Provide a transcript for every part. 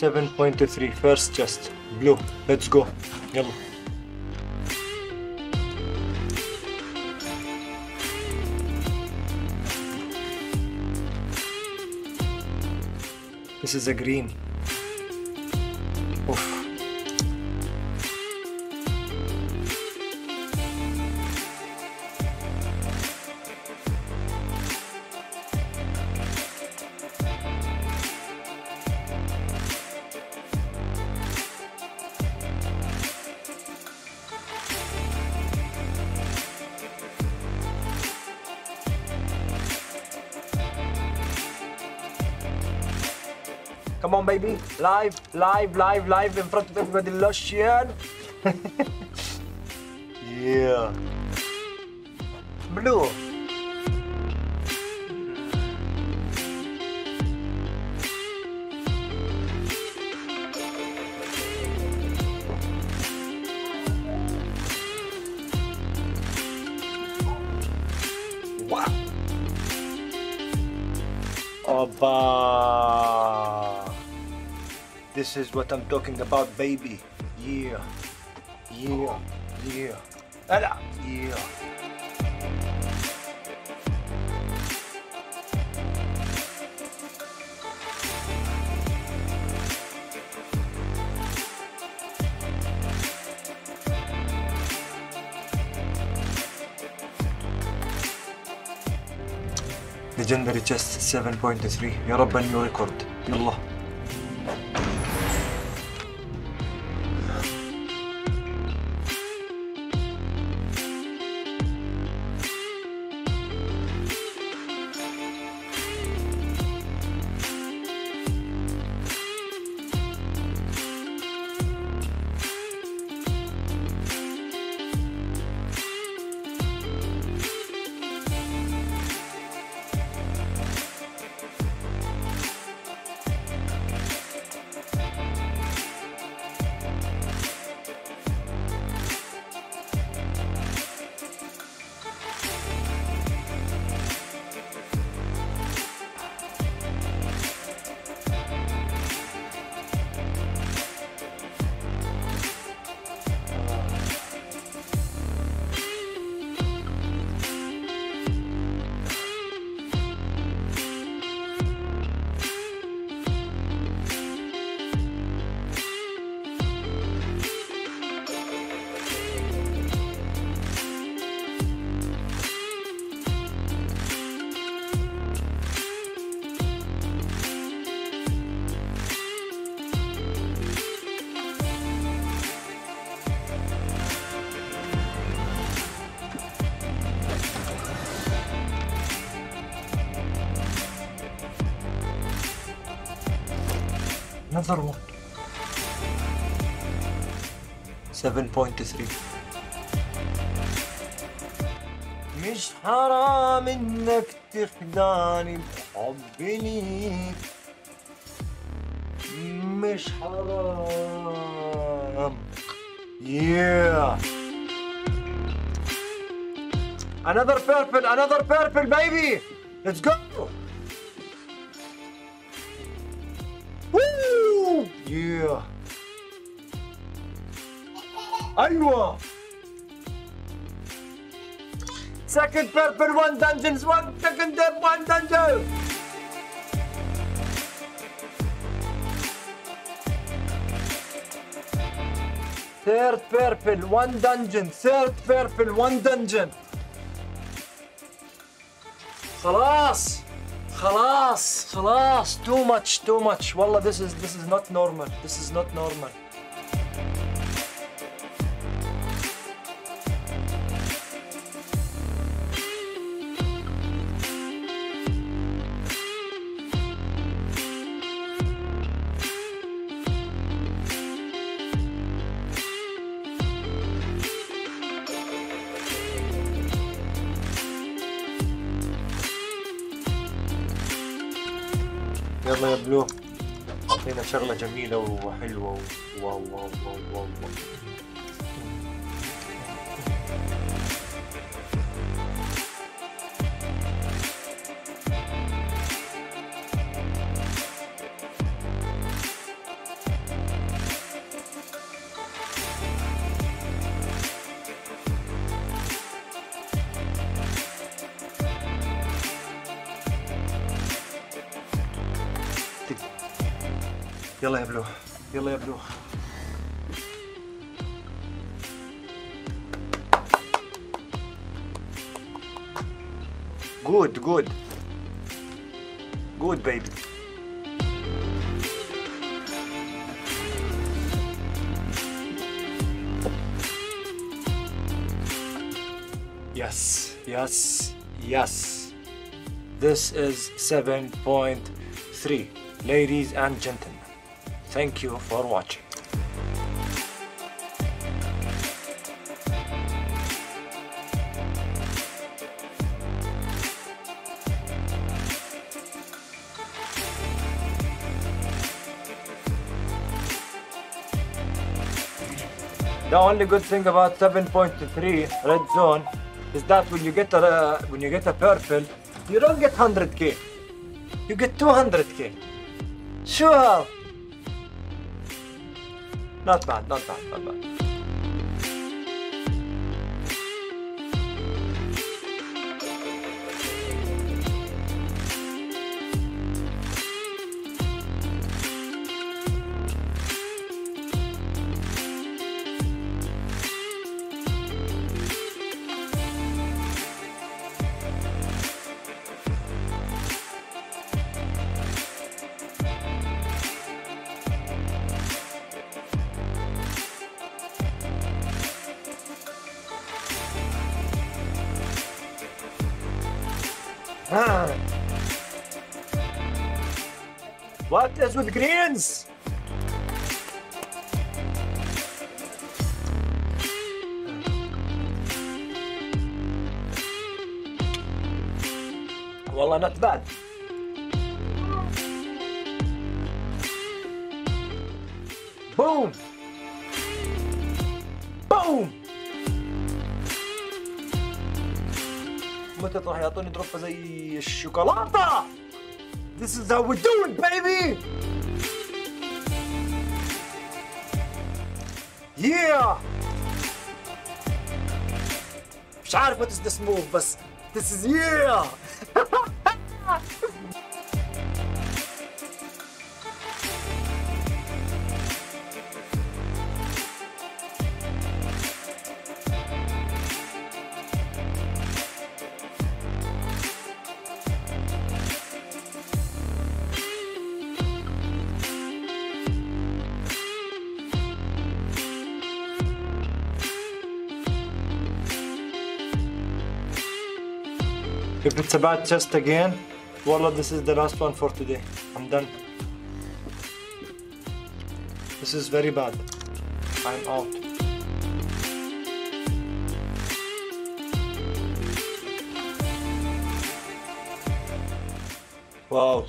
دي 7.3 first chest blue let's go يلا This is a green. Come on, baby. Live, live, live, live in front of everybody. Lucian. yeah. Blue. Oba. This is what I'm talking about, baby. Yeah. Yeah. Yeah. Hala. Yeah. Legendary chest 7.3 يا رب نيو ريكورد يلا Another one. 7.3 مش حرام انك تخدعني بحبي ليك مش حرام Yeah Another purple, another purple baby Let's go أيوة. Second purple, one dungeons, one second death, one dungeon. Third purple, one dungeon. Third purple, one dungeon. خلاص خلاص خلاص too much too much والله this is this is not normal this is not normal الله يا بلو أعطينا شغلة جميلة وحلوة و... و... و... و... و... و... Jag levlo, love you. Good, good. Good, baby. Yes, yes, yes. This is 7.3, ladies and gentlemen thank you for watching. The only good thing about 7.3 red zone is that when you get a uh, when you get a purple, you don't get 100k. You get 200k. Sure. Not bad, not bad, not bad. What is with greens? والله not bad. Boom! Boom! متى راح يعطوني دروبة زي الشوكولاتة This is how we do it baby Yeah مش عارف what is this move بس This is yeah If it's a bad chest again, Wallah, this is the last one for today. I'm done. This is very bad. I'm out. Wow.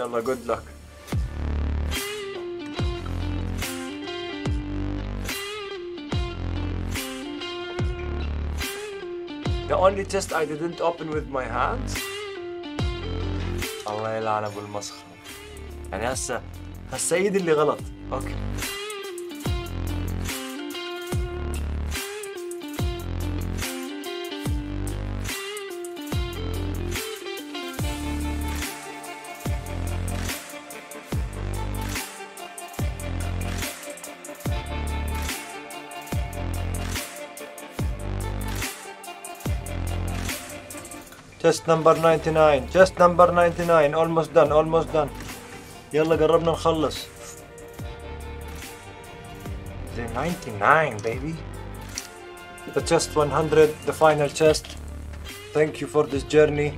يلا good luck. The only test I didn't open with my hands. الله يلعن أبو المسخرة. يعني هسه هسه ايدي اللي غلط. أوكي. Test number 99 Test number 99 almost done almost done يلا قربنا نخلص The 99 baby The chest 100 the final chest Thank you for this journey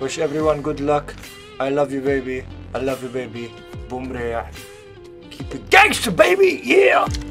Wish everyone good luck I love you baby I love you baby Boom ريح Keep it gangster baby yeah